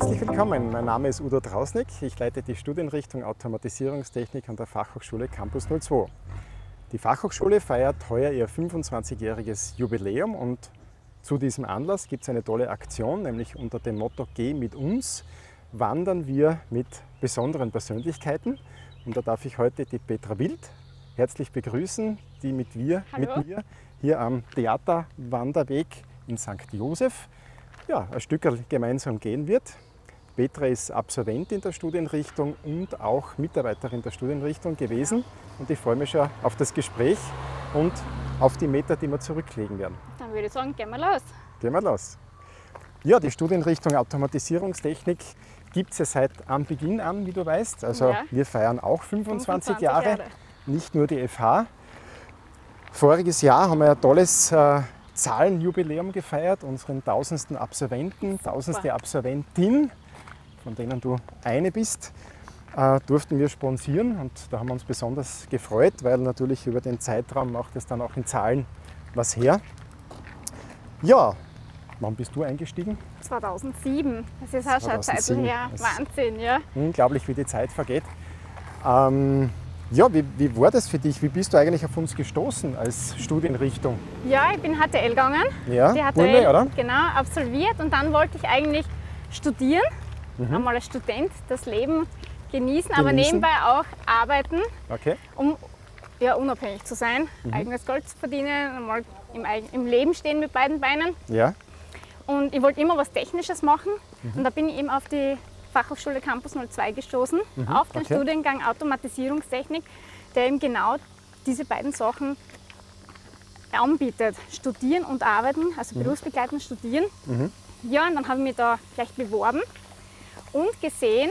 Herzlich willkommen, mein Name ist Udo Trausnick. Ich leite die Studienrichtung Automatisierungstechnik an der Fachhochschule Campus 02. Die Fachhochschule feiert heuer ihr 25-jähriges Jubiläum und zu diesem Anlass gibt es eine tolle Aktion, nämlich unter dem Motto Geh mit uns wandern wir mit besonderen Persönlichkeiten. Und da darf ich heute die Petra Wild herzlich begrüßen, die mit, wir, mit mir hier am Theaterwanderweg in St. Josef ja, ein Stück gemeinsam gehen wird. Petra ist Absolventin der Studienrichtung und auch Mitarbeiterin der Studienrichtung gewesen. Und ich freue mich schon auf das Gespräch und auf die Meter, die wir zurücklegen werden. Dann würde ich sagen, gehen wir los. Gehen wir los. Ja, die Studienrichtung Automatisierungstechnik gibt es ja seit Anbeginn an, wie du weißt. Also ja. wir feiern auch 25, 25 Jahre, Jahre, nicht nur die FH. Voriges Jahr haben wir ein tolles äh, Zahlenjubiläum gefeiert, unseren tausendsten Absolventen, tausendste Absolventin, von denen du eine bist, äh, durften wir sponsieren und da haben wir uns besonders gefreut, weil natürlich über den Zeitraum macht es dann auch in Zahlen was her. Ja, wann bist du eingestiegen? 2007. Das ist auch schon eine Zeit her. Wahnsinn, ja. Unglaublich, wie die Zeit vergeht. Ähm, ja, wie, wie war das für dich? Wie bist du eigentlich auf uns gestoßen als Studienrichtung? Ja, ich bin HTL gegangen. Ja, die HTL, Burle, oder? Genau, absolviert und dann wollte ich eigentlich studieren, mhm. einmal als Student das Leben genießen, genießen, aber nebenbei auch arbeiten, okay. um ja, unabhängig zu sein, mhm. eigenes Geld zu verdienen, einmal im, im, Leben stehen mit beiden Beinen. Ja. Und ich wollte immer was Technisches machen mhm. und da bin ich eben auf die Fachhochschule Campus 02 gestoßen, mhm, auf den okay. Studiengang Automatisierungstechnik, der eben genau diese beiden Sachen anbietet. Studieren und arbeiten, also mhm. berufsbegleitend studieren. Mhm. Ja, und dann habe ich mich da gleich beworben und gesehen,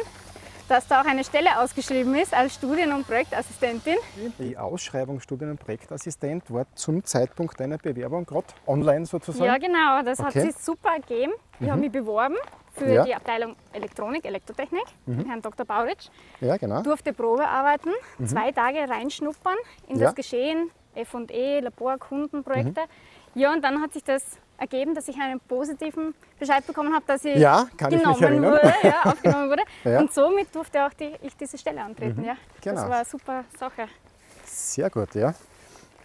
dass da auch eine Stelle ausgeschrieben ist als Studien- und Projektassistentin. Die Ausschreibung Studien- und Projektassistent war zum Zeitpunkt deiner Bewerbung gerade online sozusagen? Ja, genau. Das okay. hat sich super ergeben. Ich mhm. habe mich beworben für ja. die Abteilung Elektronik, Elektrotechnik, mhm. Herrn Dr. Bauritsch. Ja, genau. Durfte Probe arbeiten, mhm. zwei Tage reinschnuppern in ja. das Geschehen, F&E, Labor, Kundenprojekte. Mhm. Ja, und dann hat sich das ergeben, dass ich einen positiven Bescheid bekommen habe, dass ich, ja, genommen wurde, ja, aufgenommen wurde. ja. Und somit durfte auch die, ich diese Stelle antreten. Mhm. Ja. Genau. Das war eine super Sache. Sehr gut, ja.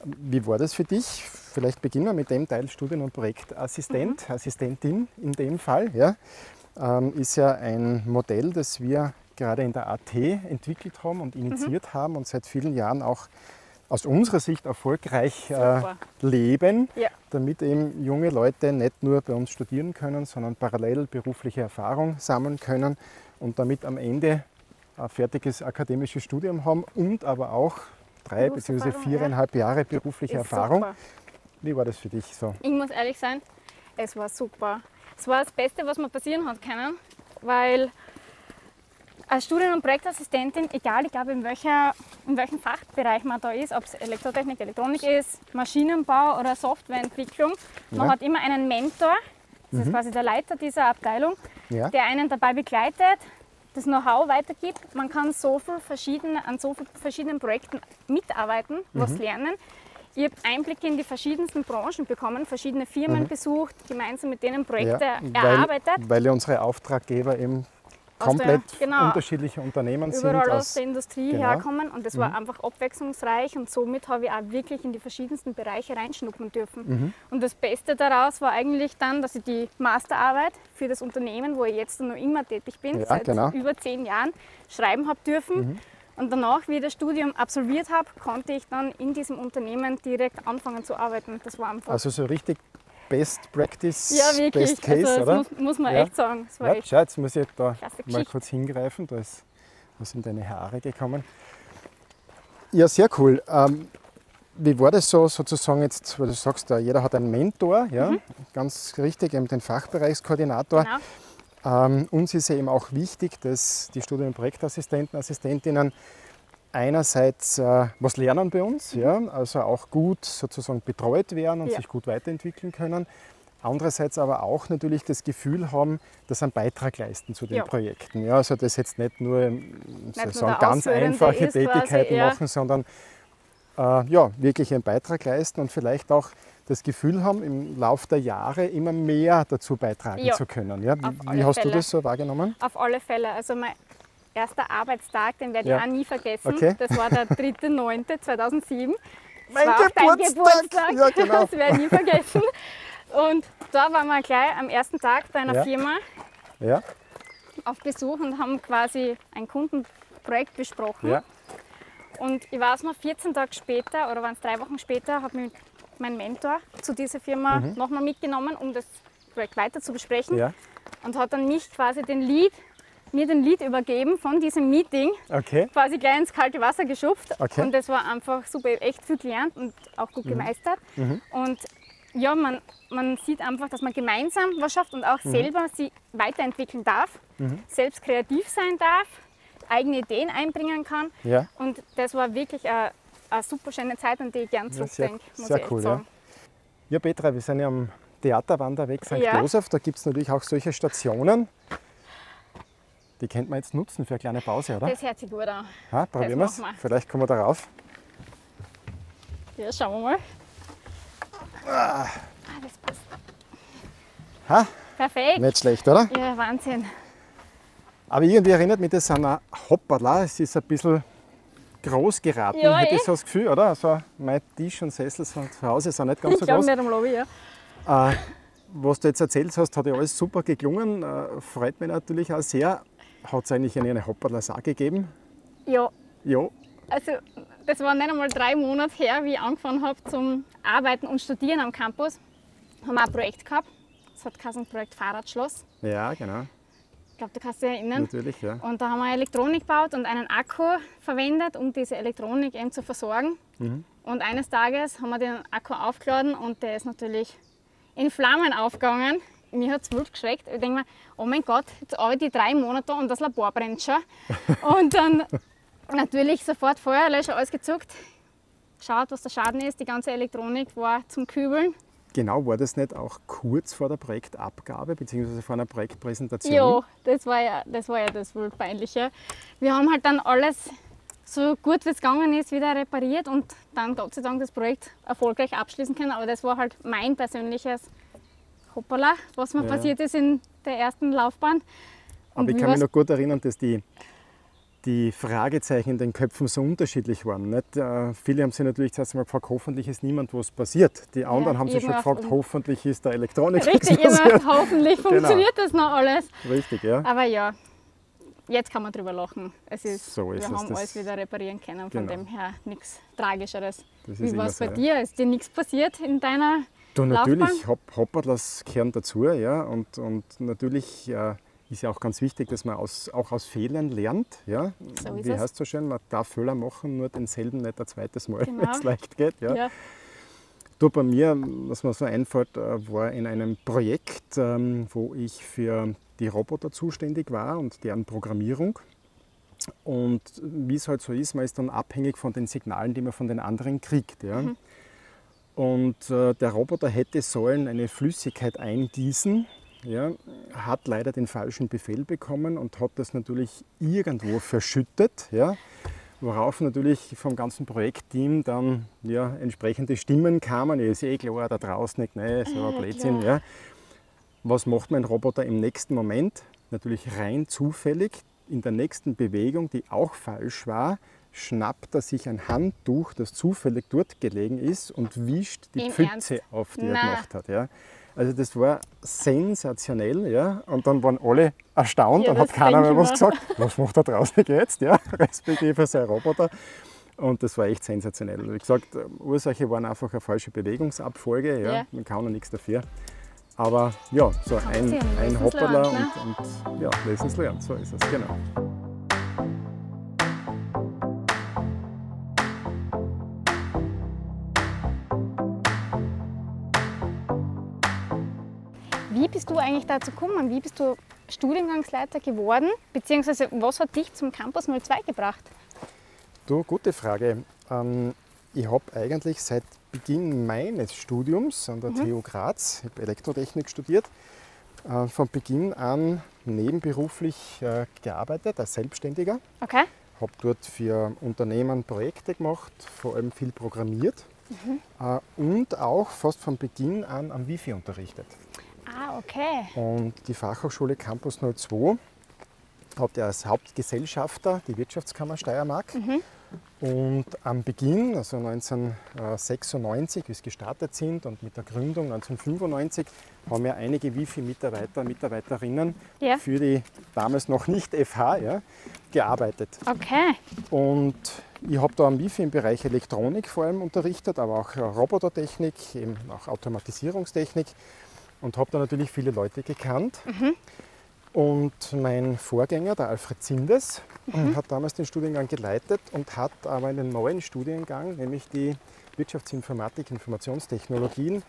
Wie war das für dich? Vielleicht beginnen wir mit dem Teil Studien- und Projektassistent, mhm. Assistentin in dem Fall. Ja ähm, ist ja ein Modell, das wir gerade in der AT entwickelt haben und initiiert mhm. haben und seit vielen Jahren auch aus unserer Sicht erfolgreich äh, leben, ja. damit eben junge Leute nicht nur bei uns studieren können, sondern parallel berufliche Erfahrung sammeln können und damit am Ende ein fertiges akademisches Studium haben und aber auch drei bzw. viereinhalb ja. Jahre berufliche Ist Erfahrung. Super. Wie war das für dich so? Ich muss ehrlich sein, es war super. Es war das Beste, was mir passieren hat können, weil als Studien- und Projektassistentin, egal ich glaube in, welcher, in welchem Fachbereich man da ist, ob es Elektrotechnik, Elektronik ist, Maschinenbau oder Softwareentwicklung, ja. man hat immer einen Mentor, das mhm. ist quasi der Leiter dieser Abteilung, ja. der einen dabei begleitet, das Know-how weitergibt. Man kann so viel verschiedene, an so vielen verschiedenen Projekten mitarbeiten, was mhm. lernen. Ich habe Einblicke in die verschiedensten Branchen bekommen, verschiedene Firmen mhm. besucht, gemeinsam mit denen Projekte ja, weil, erarbeitet. Weil ja unsere Auftraggeber eben komplett der, genau, unterschiedliche Unternehmen überall sind. Überall aus der Industrie genau. herkommen und das mhm. war einfach abwechslungsreich und somit habe ich auch wirklich in die verschiedensten Bereiche reinschnuppern dürfen. Mhm. Und das Beste daraus war eigentlich dann, dass ich die Masterarbeit für das Unternehmen, wo ich jetzt noch immer tätig bin, ja, seit genau. über zehn Jahren, schreiben habe dürfen. Mhm. Und danach, wie ich das Studium absolviert habe, konnte ich dann in diesem Unternehmen direkt anfangen zu arbeiten. Das war einfach. Also so richtig Best Practice, ja, wirklich. Best Case, also, oder? Muss, muss man ja. echt sagen. Das ja, schau, jetzt muss ich da mal kurz hingreifen. Da ist was in deine Haare gekommen. Ja, sehr cool. Ähm, wie war das so sozusagen jetzt, weil du sagst, jeder hat einen Mentor, ja, mhm. ganz richtig, eben den Fachbereichskoordinator. Genau. Ähm, uns ist ja eben auch wichtig, dass die Studien- und Projektassistenten, Assistentinnen einerseits äh, was lernen bei uns, mhm. ja, also auch gut sozusagen betreut werden und ja. sich gut weiterentwickeln können. Andererseits aber auch natürlich das Gefühl haben, dass sie einen Beitrag leisten zu den ja. Projekten. Ja, also das jetzt nicht nur, nicht nur ganz einfache Tätigkeiten machen, sondern äh, ja, wirklich einen Beitrag leisten und vielleicht auch das Gefühl haben, im Laufe der Jahre immer mehr dazu beitragen Ja, zu können. Ja? Wie, wie hast du Fälle. das so wahrgenommen? Auf alle Fälle. Also mein erster Arbeitstag, den werde Ja. ich auch nie vergessen. Okay. Das war der 3.9.2007. Das Mein war auch dein Geburtstag. Geburtstag. Ja, genau. Das werde ich nie vergessen. Und da waren wir gleich am ersten Tag bei einer Ja. Firma Ja, auf Besuch und haben quasi ein Kundenprojekt besprochen. ja, Und ich weiß noch, 14 Tage später oder waren es drei Wochen später, hat mich mein Mentor zu dieser Firma nochmal mitgenommen, um das Projekt weiter zu besprechen. Mhm. ja. Und hat dann mich quasi den Lead, mir den Lead übergeben von diesem Meeting, Okay. quasi gleich ins kalte Wasser geschupft. Okay. Mhm. Und das war einfach super, echt viel gelernt und auch gut gemeistert. Und ja, man, man sieht einfach, dass man gemeinsam was schafft und auch Mhm. selber sich weiterentwickeln darf, selbst kreativ sein darf, eigene Ideen einbringen kann. Ja. Und das war wirklich eine, eine super schöne Zeit, an die ich gern sehr- zurückdenke, muss sehr ich echt cool, ja. sagen. Ja, Petra, wir sind ja am Theaterwanderweg St. Ja. Josef. Da gibt es natürlich auch solche Stationen. Die könnte man jetzt nutzen für eine kleine Pause, oder? Das hört sich gut an. Ha, probieren wir es. Vielleicht kommen wir darauf. Ja, schauen wir mal. Ah, das passt. Ha, Perfekt. nicht schlecht, oder? Ja, Wahnsinn. Aber irgendwie erinnert mich das an ein Hopperla. Es ist ein bisschen groß geraten, Ja, hätte ich so das Gefühl, oder? Also mein Tisch und Sessel sind zu Hause sind nicht ganz so Ich glaube groß. nicht am Lobby, ja. Äh, was du jetzt erzählt hast, hat ja alles super geklungen. Äh, freut mich natürlich auch sehr. Hat es eigentlich eine Hopperlas auch gegeben? Ja, Ja, also das war nicht einmal drei Monate her, wie ich angefangen habe zum Arbeiten und Studieren am Campus. Haben wir ein Projekt gehabt. Das hat geheißen Projekt Fahrradschloss. ja, genau. Ich glaube, du kannst dich erinnern. Natürlich, ja. Und da haben wir Elektronik gebaut und einen Akku verwendet, um diese Elektronik eben zu versorgen. Und eines Tages haben wir den Akku aufgeladen und der ist natürlich in Flammen aufgegangen. Mir hat es wild geschreckt. Ich denke mir, oh mein Gott, jetzt arbeite ich drei Monate und das Labor brennt schon. und dann natürlich sofort Feuerlöscher alles gezuckt. Schaut, was der Schaden ist. Die ganze Elektronik war zum Kübeln. Genau, war das nicht auch kurz vor der Projektabgabe bzw. vor einer Projektpräsentation? Ja, das war ja das, war ja das wohl Peinliche. Wir haben halt dann alles so gut wie es gegangen ist wieder repariert und dann Gott sei Dank das Projekt erfolgreich abschließen können. Aber das war halt mein persönliches Hoppala, was mir Ja. passiert ist in der ersten Laufbahn. Aber ich kann mich noch gut erinnern, dass die, die Fragezeichen in den Köpfen so unterschiedlich waren. Nicht? Äh, viele haben sich natürlich zuerst einmal gefragt, hoffentlich ist niemand was passiert. Die anderen haben sich schon gefragt, hoffentlich ist der Elektronik Richtig, immer hoffentlich funktioniert das noch alles. Richtig, ja. Aber ja, jetzt kann man drüber lachen. Es ist, So ist wir es, haben alles wieder reparieren können, von Genau. dem her nichts Tragischeres. Wie war es so, bei ja. dir? Ist dir nichts passiert in deiner Du, natürlich, Hop Hopperlas gehören dazu, ja. Und, und natürlich äh, ist ja auch ganz wichtig, dass man aus, auch aus Fehlern lernt, ja. So Wie es. heißt so schön, man darf Fehler machen, nur denselben nicht ein zweites Mal, Genau. wenn es leicht geht, ja. ja. Du, bei mir, was mir so einfällt, äh, war in einem Projekt, ähm, wo ich für die Roboter zuständig war und deren Programmierung. Und wie es halt so ist, man ist dann abhängig von den Signalen, die man von den anderen kriegt. Ja. Und äh, der Roboter hätte sollen eine Flüssigkeit eingießen, ja, hat leider den falschen Befehl bekommen und hat das natürlich irgendwo verschüttet. Ja. Worauf natürlich vom ganzen Projektteam dann ja, entsprechende Stimmen kamen. Ja, ist eh klar, da draußen nicht, nee, so ein Ja, Blödsinn. Ja. Was macht mein Roboter im nächsten Moment? Natürlich rein zufällig. In der nächsten Bewegung, die auch falsch war, schnappt er sich ein Handtuch, das zufällig dort gelegen ist, und wischt die Im Pfütze Ernst? auf, die er gemacht hat. Ja. Also das war sensationell. Ja. Und dann waren alle erstaunt Ja, und hat keiner mehr was gesagt. Was macht er draußen jetzt? Ja. Respektive sein Roboter. Und das war echt sensationell. Wie gesagt, Ursache waren einfach eine falsche Bewegungsabfolge. Ja. Ja. Man kann auch nichts dafür. Aber ja, so ein, ein Hopperler ne? und, und ja, Lessons learned, so ist es, genau. Bist du eigentlich dazu gekommen? Wie bist du Studiengangsleiter geworden? Beziehungsweise was hat dich zum Campus 02 gebracht? Du, gute Frage. Ähm, ich habe eigentlich seit Beginn meines Studiums an der Mhm. TU Graz, ich habe Elektrotechnik studiert, äh, von Beginn an nebenberuflich äh, gearbeitet als Selbstständiger. Okay. habe dort für Unternehmen Projekte gemacht, vor allem viel programmiert äh, und auch fast von Beginn an am Wifi unterrichtet. Okay. Und die Fachhochschule Campus 02 hat ja als Hauptgesellschafter die Wirtschaftskammer Steiermark. Und am Beginn, also 1996, wie wir gestartet sind und mit der Gründung 1995, haben ja einige Wifi-Mitarbeiter, Mitarbeiterinnen Ja. für die damals noch nicht FH ja, gearbeitet. Okay. Und ich habe da am Wifi im Bereich Elektronik vor allem unterrichtet, aber auch Robotertechnik, eben auch Automatisierungstechnik und habe da natürlich viele Leute gekannt. Und mein Vorgänger, der Alfred Zindes, hat damals den Studiengang geleitet und hat aber einen neuen Studiengang, nämlich die Wirtschaftsinformatik, Informationstechnologien,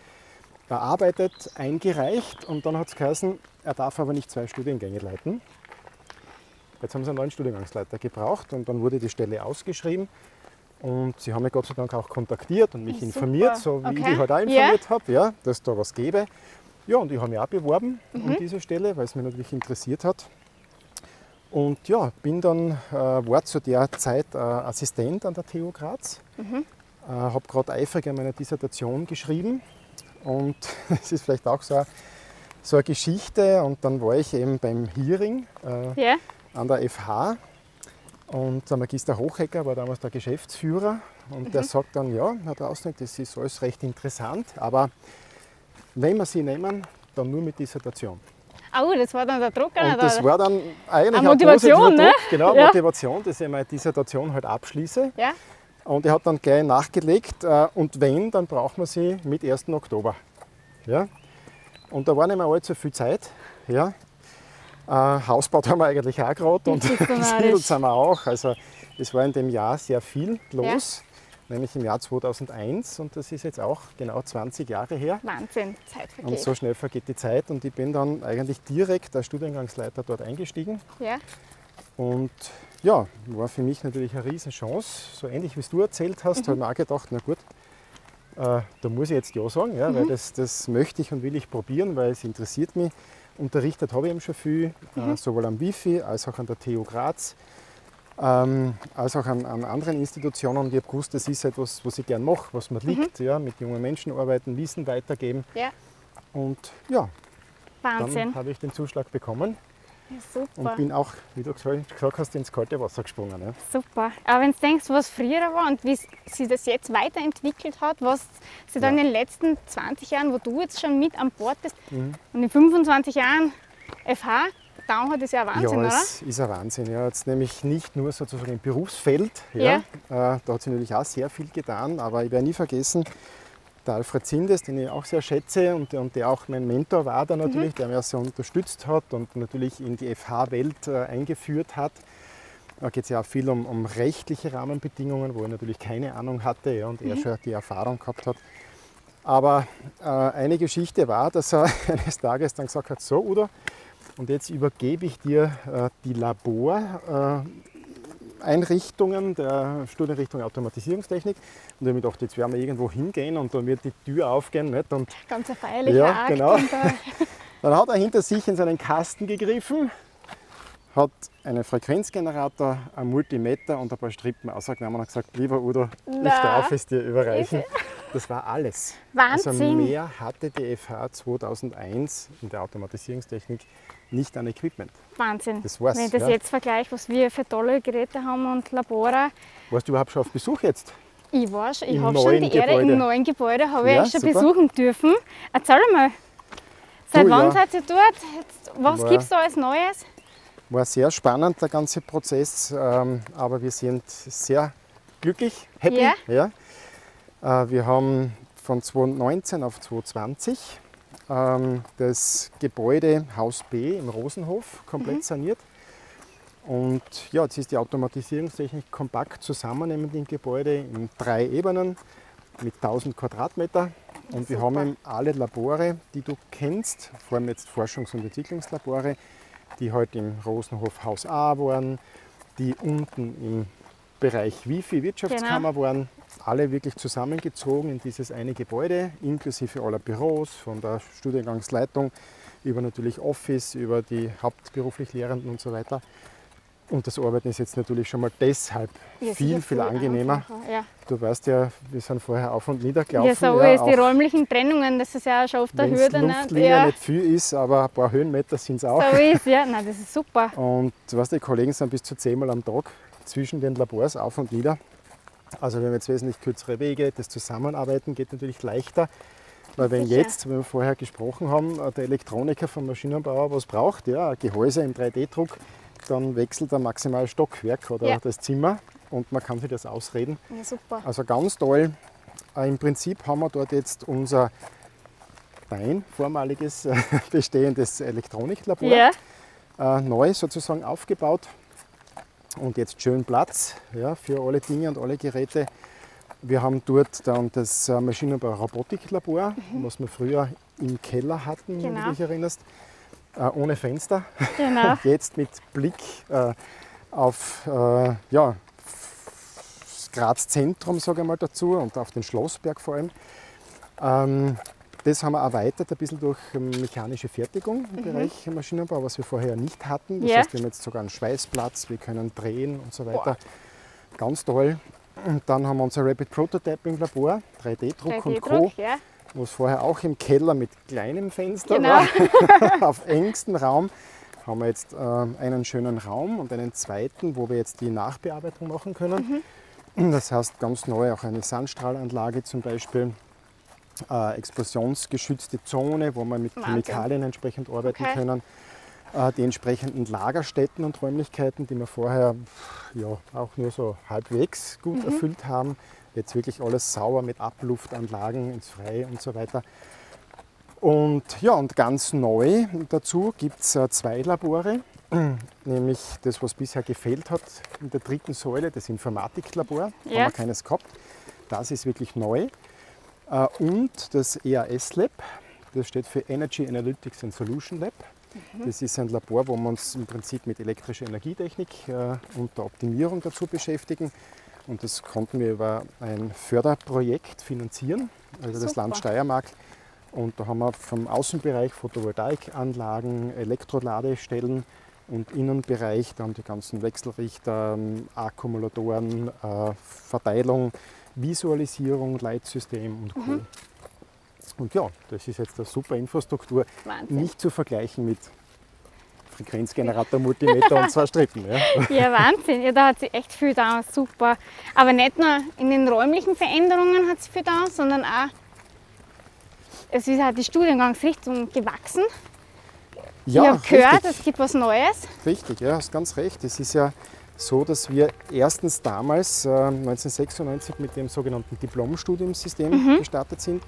erarbeitet, eingereicht und dann hat es geheißen, er darf aber nicht zwei Studiengänge leiten. Jetzt haben sie einen neuen Studiengangsleiter gebraucht und dann wurde die Stelle ausgeschrieben. Und sie haben mich Gott sei Dank auch kontaktiert und mich Super. informiert, so wie ich Okay. die halt auch informiert habe, ja, dass da was gäbe. Ja, und ich habe mich auch beworben Mhm. um diese Stelle, weil es mich natürlich interessiert hat. Und ja, bin dann, äh, war zu der Zeit äh, Assistent an der TU Graz. Mhm. Äh, habe gerade eifrig an meiner Dissertation geschrieben. Und es ist vielleicht auch so, eine- so eine Geschichte. Und dann war ich eben beim Hearing äh, Ja. an der FH. Und der Magister Hochhecker war damals der Geschäftsführer. Und der sagt dann, ja, Herr Drausnick, das ist alles recht interessant, aber wenn wir Sie nehmen, dann nur mit Dissertation. Oh, das war dann der Drucker. Und das war dann eigentlich Eine ein Motivation, positiver ne? Druck, genau, Ja. Motivation, dass ich meine Dissertation halt abschließe. ja. Und er hat dann gleich nachgelegt, äh, und wenn, dann brauchen wir sie mit 1. Oktober. Ja? Und da war nicht mehr allzu viel Zeit. Ja? Äh, Hausbau haben wir eigentlich auch gerade und. Siedelt sind wir auch. Also es war in dem Jahr sehr viel los, nämlich im Jahr 2001 und das ist jetzt auch genau 20 Jahre her. Wahnsinn, Zeit Und vergeht. so schnell vergeht die Zeit und ich bin dann eigentlich direkt als Studiengangsleiter dort eingestiegen. Ja. Und ja, war für mich natürlich eine Riesenchance. So ähnlich wie es du erzählt hast, habe ich mir auch gedacht, na gut, äh, da muss ich jetzt Ja sagen, ja, weil das, das möchte ich und will ich probieren, weil es interessiert mich. Unterrichtet habe ich eben schon viel, äh, sowohl am Wifi als auch an der TU Graz, ähm, als auch an, an anderen Institutionen. Und ich habe gewusst, das ist etwas, was ich gern mache, was mir liegt, ja, mit jungen Menschen arbeiten, Wissen weitergeben. ja. Und ja, dann Wahnsinn. habe ich den Zuschlag bekommen Ja, und super. bin auch, wie du gesagt hast, ins kalte Wasser gesprungen. Ja. Super. Aber wenn du denkst, was früher war und wie sich das jetzt weiterentwickelt hat, was sich dann Ja. in den letzten 20 Jahren, wo du jetzt schon mit an Bord bist, Mhm. und in 25 Jahren FH, dann hat das ja ein Wahnsinn, ja, oder? es ist ein Wahnsinn. Ja. Jetzt nämlich nicht nur sozusagen im Berufsfeld, ja, Ja. Äh, da hat sich natürlich auch sehr viel getan, aber ich werde nie vergessen, der Alfred Zindes, den ich auch sehr schätze und, und der auch mein Mentor war da natürlich, der mich sehr unterstützt hat und natürlich in die FH-Welt äh, eingeführt hat. Da geht es ja auch viel um, um rechtliche Rahmenbedingungen, wo ich natürlich keine Ahnung hatte ja, und er schon die Erfahrung gehabt hat. Aber äh, eine Geschichte war, dass er eines Tages dann gesagt hat, so Udo, und jetzt übergebe ich dir äh, die Laboreinrichtungen äh, der Studienrichtung Automatisierungstechnik. Und ich habe mir gedacht, jetzt werden wir irgendwo hingehen und dann wird die Tür aufgehen. Nicht? Und Ganz ein feierlicher Ja, Akt. genau. Äh, dann hat er hinter sich in seinen Kasten gegriffen, hat einen Frequenzgenerator, ein Multimeter und ein paar Strippen ausgenommen und hat gesagt, lieber Udo, ich Na. darf es dir überreichen. Das war alles. Also Wahnsinn. mehr hatte die FH 2001 in der Automatisierungstechnik nicht an Equipment. Wahnsinn. Das war's, Wenn ich das ja. jetzt vergleiche, was wir für tolle Geräte haben und Labore. Warst du überhaupt schon auf Besuch jetzt? Ich war schon, ich habe schon die Ehre im neuen Gebäude habe Ja, ich schon super. besuchen dürfen. Erzähl mal, seit Du, wann ja. seid ihr dort? Jetzt, was gibt es da als Neues? War sehr spannend, der ganze Prozess, ähm, aber wir sind sehr glücklich, happy. Ja. Äh, wir haben von 2019 auf 2020 ähm, das Gebäude Haus B im Rosenhof komplett Mhm. saniert. Und ja, jetzt ist die Automatisierungstechnik kompakt zusammen in dem Gebäude in drei Ebenen mit 1000 Quadratmeter. Und wir Super. haben alle Labore, die du kennst, vor allem jetzt Forschungs- und Entwicklungslabore, die heute im Rosenhof Haus A waren, die unten im Bereich Wifi Wirtschaftskammer waren, alle wirklich zusammengezogen in dieses eine Gebäude, inklusive aller Büros, von der Studiengangsleitung über natürlich Office, über die hauptberuflich Lehrenden und so weiter. Und das Arbeiten ist jetzt natürlich schon mal deshalb Ja, viel, viel angenehmer. Ja. Du weißt ja, wir sind vorher auf und nieder gelaufen. ja, so ist die räumlichen Trennungen, das ist ja auch schon oft eine Hürde. Luftlinie Ja, nicht viel ist, aber ein paar Höhenmeter sind es auch. so ist ja. Nein, das ist super. Und du weißt, die Kollegen sind bis zu zehnmal am Tag zwischen den Labors auf und nieder. Also wir haben jetzt wesentlich kürzere Wege. Das Zusammenarbeiten geht natürlich leichter. Weil wenn Sicher. jetzt, wie wir vorher gesprochen haben, der Elektroniker vom Maschinenbauer was braucht, ja, ein Gehäuse im 3D-Druck, dann wechselt er maximal Stockwerk oder Ja. das Zimmer und man kann sich das ausreden. Ja, super. Also ganz toll. Äh, Im Prinzip haben wir dort jetzt unser dein vormaliges äh, bestehendes Elektroniklabor Ja, äh, neu sozusagen aufgebaut und jetzt schön Platz ja, für alle Dinge und alle Geräte. Wir haben dort dann das äh, Maschinenbau Robotiklabor, was wir früher im Keller hatten, wenn Genau. du dich erinnerst, äh, ohne Fenster. genau. Jetzt mit Blick äh, auf äh, ja, das Graz Zentrum, sage ich mal dazu, und auf den Schlossberg vor allem. Ähm, das haben wir erweitert ein bisschen durch ähm, mechanische Fertigung im Bereich Maschinenbau, was wir vorher nicht hatten. Das Ja. heißt, wir haben jetzt sogar einen Schweißplatz, wir können drehen und so weiter. Ganz toll. Und dann haben wir unser Rapid Prototyping Labor, 3D-Druck und Co., 3D-Druck, ja. wo es vorher auch im Keller mit kleinem Fenster Genau. war. Auf engstem Raum haben wir jetzt äh, einen schönen Raum und einen zweiten, wo wir jetzt die Nachbearbeitung machen können. Mhm. Das heißt ganz neu auch eine Sandstrahlanlage zum Beispiel, äh, explosionsgeschützte Zone, wo wir mit Wahnsinn. Chemikalien entsprechend arbeiten Okay. können. Äh, die entsprechenden Lagerstätten und Räumlichkeiten, die wir vorher ja, auch nur so halbwegs gut Mhm. erfüllt haben. Jetzt wirklich alles sauber mit Abluftanlagen ins Freie und so weiter. Und ja, und ganz neu dazu gibt es äh, zwei Labore, nämlich das, was bisher gefehlt hat in der dritten Säule, das Informatiklabor. Ja. Haben wir keines gehabt. Das ist wirklich neu. Äh, Und das EAS Lab, das steht für Energy Analytics and Solution Lab. Das ist ein Labor, wo wir uns im Prinzip mit elektrischer Energietechnik äh, und der Optimierung dazu beschäftigen. Und das konnten wir über ein Förderprojekt finanzieren, also das Super. Land Steiermark. Und da haben wir vom Außenbereich Photovoltaikanlagen, Elektroladestellen und Innenbereich dann die ganzen Wechselrichter, ähm, Akkumulatoren, äh, Verteilung, Visualisierung, Leitsystem und Co. Mhm. Und ja, das ist jetzt eine super Infrastruktur, Wahnsinn. nicht zu vergleichen mit Frequenzgenerator, Multimeter und zwei Strippen. Ja. Ja, Wahnsinn. Ja, da hat sie echt viel da, super. Aber nicht nur in den räumlichen Veränderungen hat sie viel da, sondern auch, es ist halt die Studiengangsrichtung gewachsen. ich habe gehört, richtig. es gibt was Neues. Richtig, ja, hast ganz recht. Es ist ja so, dass wir erstens damals äh, 1996 mit dem sogenannten Diplomstudiumssystem Mhm. gestartet sind.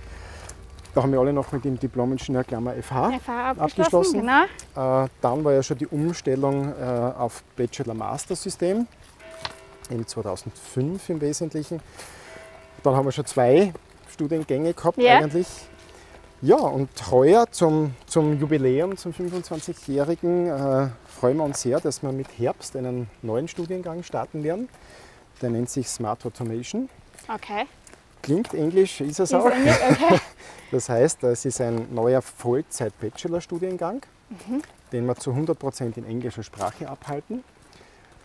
Da haben wir alle noch mit dem Diplom-Ingenieur Klammer FH. FH abgeschlossen, Abgeschlossen. genau. Äh, dann war ja schon die Umstellung äh, auf Bachelor-Master-System, im 2005 im Wesentlichen. Dann haben wir schon zwei Studiengänge gehabt Ja. eigentlich. Ja, und heuer zum, zum Jubiläum, zum 25-Jährigen, äh, freuen wir uns sehr, dass wir mit Herbst einen neuen Studiengang starten werden. Der nennt sich Smart Automation. Okay. Klingt englisch, ist es Ist auch. Englisch, okay. Das heißt, es ist ein neuer Vollzeit-Bachelor-Studiengang, Mhm. den wir zu 100% in englischer Sprache abhalten.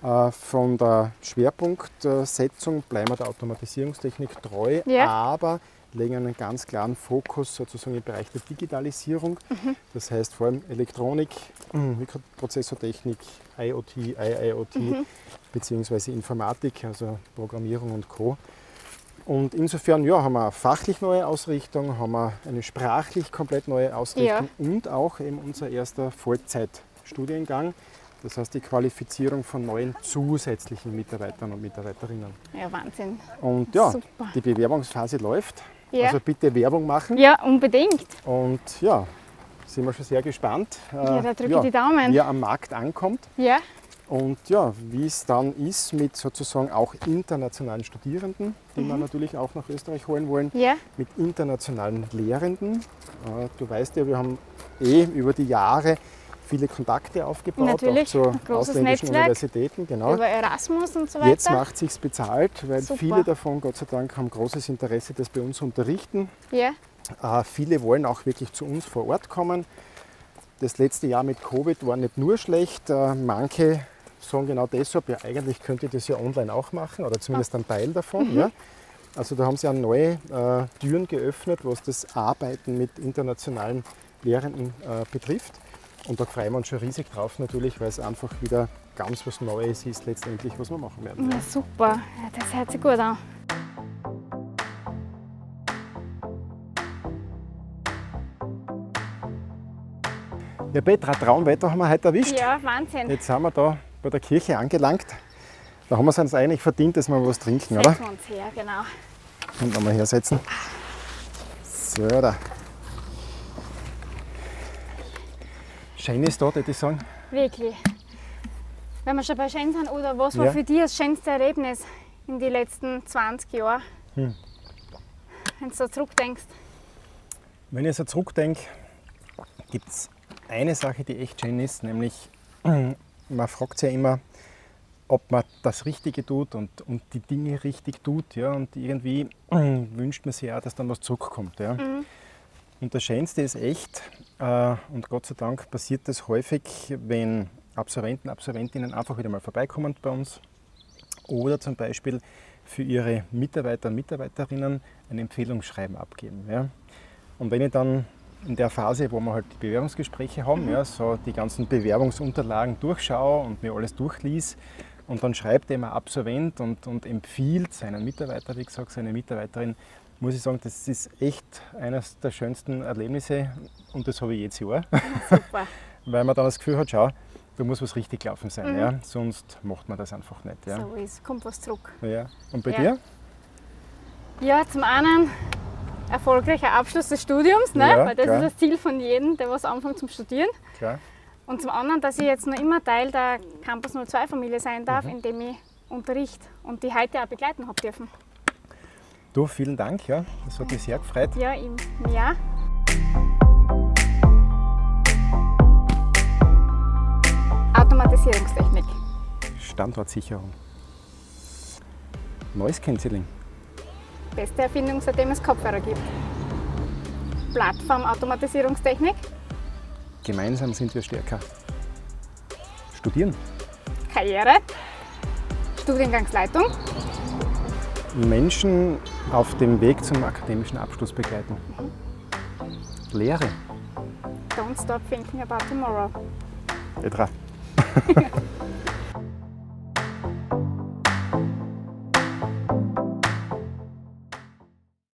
Äh, Von der Schwerpunktsetzung bleiben wir der Automatisierungstechnik treu, Ja. aber legen einen ganz klaren Fokus sozusagen im Bereich der Digitalisierung. Mhm. Das heißt vor allem Elektronik, Mikroprozessortechnik, IoT, IIoT Mhm. beziehungsweise Informatik, also Programmierung und Co. Und insofern ja, haben wir eine fachlich neue Ausrichtung, haben wir eine sprachlich komplett neue Ausrichtung und auch eben unser erster Vollzeitstudiengang. Das heißt die Qualifizierung von neuen zusätzlichen Mitarbeitern und Mitarbeiterinnen. Ja, Wahnsinn. Und ja, Super. die Bewerbungsphase läuft. Ja. Also bitte Werbung machen. Ja, unbedingt. Und ja, sind wir schon sehr gespannt, äh, Ja, da drücke die Daumen. wie er am Markt ankommt. Ja, Und ja, wie es dann ist mit sozusagen auch internationalen Studierenden, die Mhm. wir natürlich auch nach Österreich holen wollen, ja, mit internationalen Lehrenden. Äh, Du weißt ja, wir haben eh über die Jahre viele Kontakte aufgebaut, Natürlich, auch zu großes ausländischen Netzwerk. Universitäten. Genau. über Erasmus und so weiter. Jetzt macht sich's bezahlt, weil Super. viele davon, Gott sei Dank, haben großes Interesse, das bei uns unterrichten. ja, Äh, viele wollen auch wirklich zu uns vor Ort kommen. Das letzte Jahr mit Covid war nicht nur schlecht. Äh, manche sagen genau deshalb, ja eigentlich könnte ich das ja online auch machen oder zumindest einen Teil davon. Ja. Also da haben sie ja neue äh, Türen geöffnet, was das Arbeiten mit internationalen Lehrenden äh, betrifft. Und da freuen wir uns schon riesig drauf natürlich, weil es einfach wieder ganz was Neues ist letztendlich, was wir machen werden. Ja, super. Ja, das hört sich gut an. Ja, Petra, Traumwetter haben wir heute erwischt. Ja, Wahnsinn. Jetzt sind wir da bei der Kirche angelangt. Da haben wir es uns eigentlich verdient, dass wir was trinken, oder? Setzen wir uns her, genau. Und nochmal hersetzen. So, da. Schön ist da, würde ich sagen. Wirklich. Wenn wir schon bei schön sind, oder was war Ja. für dich das schönste Erlebnis in den letzten 20 Jahren? Hm. Wenn du so zurückdenkst. Wenn ich so zurückdenke, gibt es eine Sache, die echt schön ist, nämlich man fragt sich ja immer, ob man das Richtige tut und, und die Dinge richtig tut. Ja? Und irgendwie wünscht man sich ja, dass dann was zurückkommt. Ja? Und das Schönste ist echt, äh, und Gott sei Dank passiert das häufig, wenn Absolventen, Absolventinnen einfach wieder mal vorbeikommen bei uns oder zum Beispiel für ihre Mitarbeiter und Mitarbeiterinnen ein Empfehlungsschreiben abgeben. Ja. Und wenn ich dann in der Phase, wo wir halt die Bewerbungsgespräche haben, ja, so die ganzen Bewerbungsunterlagen durchschaue und mir alles durchlies und dann schreibt ein Absolvent und, und empfiehlt seinen Mitarbeiter, wie gesagt, seine Mitarbeiterin, muss ich sagen, das ist echt eines der schönsten Erlebnisse und das habe ich jedes Jahr, Super. weil man dann das Gefühl hat, schau, da muss was richtig gelaufen sein, ja, sonst macht man das einfach nicht. Ja. So ist, kommt was zurück. Ja. Und bei Ja. dir? Ja, zum einen erfolgreicher Abschluss des Studiums, ne? Ja, weil das klar. ist das Ziel von jedem, der was anfängt zum Studieren. Klar. Und zum anderen, dass ich jetzt noch immer Teil der Campus 02 Familie sein darf, Mhm. indem ich Unterricht und die heute auch begleiten habe dürfen. Du, vielen Dank, ja. Das hat mich sehr gefreut. Ja, im Jahr. Automatisierungstechnik. Standortsicherung. Noise Cancelling. Beste Erfindung, seitdem es Kopfhörer gibt. Plattformautomatisierungstechnik. Gemeinsam sind wir stärker. Studieren. Karriere. Studiengangsleitung. Menschen auf dem Weg zum akademischen Abschluss begleiten. Lehre. Don't stop thinking about tomorrow. Petra.